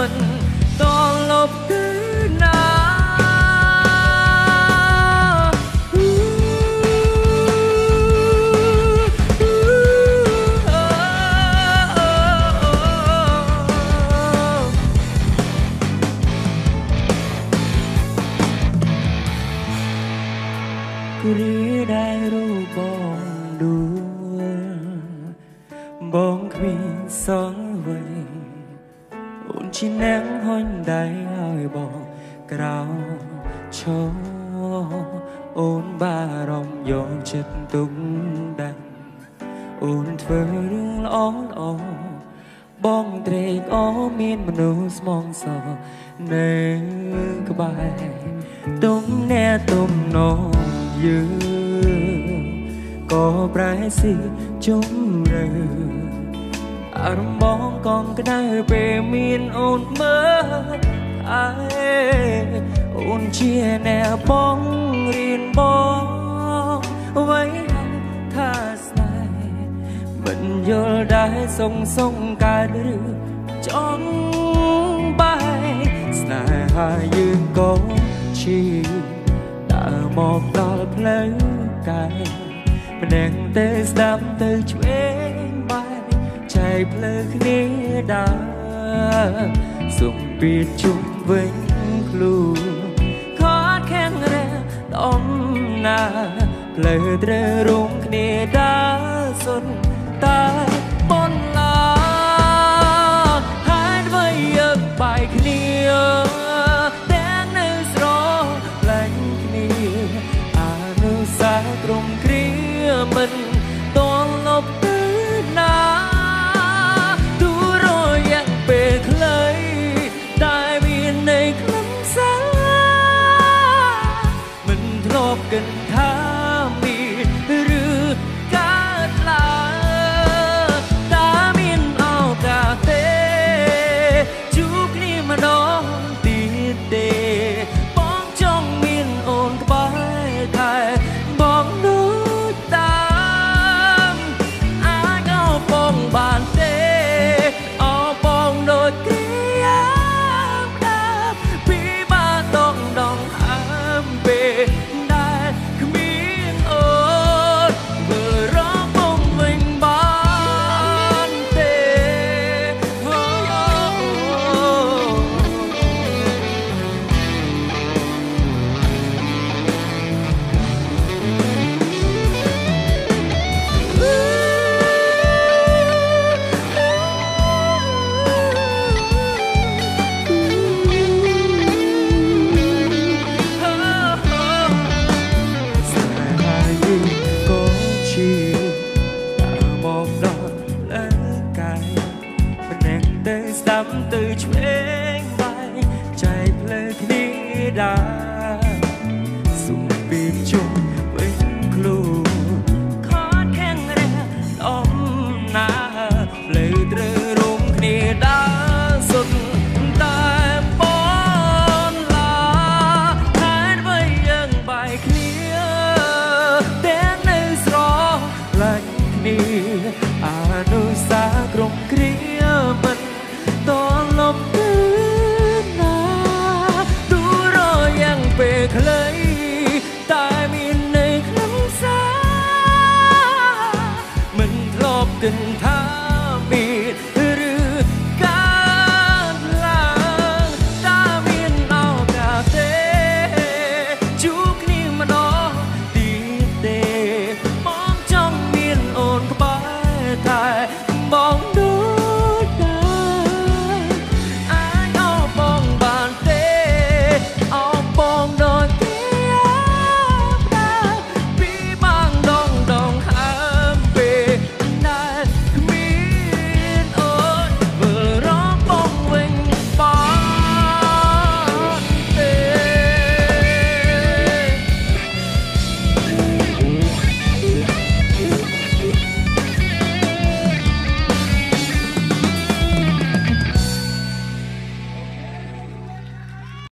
មិនតលប់ទេណាគ្រាដែលរូបបងដួលបងគ្មានសងវិញ អូនជានាងហុញដៃឲ្យបងក្រោឈរអូនបារម្ភយកចិត្តទុកដាក់អូនធ្វើរឿងល្អល្អបងត្រេកអរមានមនុស្សស្មងសនៅក្បែរទុំแน่ទុំនងយើងក៏ប្រែស៊ីជុំរើ អារម្មណ៍បងកងក្ដៅពេលមានអូនមើលអើអូនជាអ្នកបងរៀនបងអ្វីថាស្នេហ៍មិនយល់ដែរសងសងកើតឬចង់បាយស្នេហាយើងក៏ជាដើរមកដល់ផ្លូវកាយម្នាក់ទៅស្ដាប់ទៅឆ្វេងបែក ចែកផ្លូវគ្នាដើរសុំពីជុំវិញខ្លួនខត់ខាងរះដំណា ផ្លូវត្រូវរួមគ្នាដើរសុន ធ្លា ឆ្វេងបែកចែកផ្លូវគ្នាដែរសុំពីជុំ Bóng